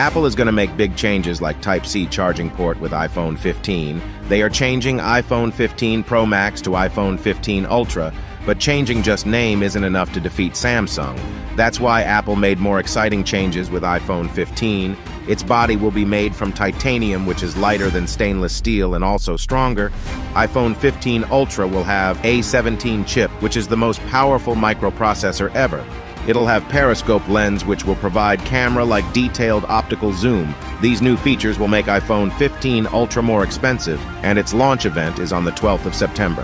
Apple is going to make big changes like Type-C charging port with iPhone 15. They are changing iPhone 15 Pro Max to iPhone 15 Ultra, but changing just name isn't enough to defeat Samsung. That's why Apple made more exciting changes with iPhone 15. Its body will be made from titanium, which is lighter than stainless steel and also stronger. iPhone 15 Ultra will have A17 chip, which is the most powerful microprocessor ever. It'll have periscope lens which will provide camera-like detailed optical zoom. These new features will make iPhone 15 Ultra more expensive, and its launch event is on the 12th of September.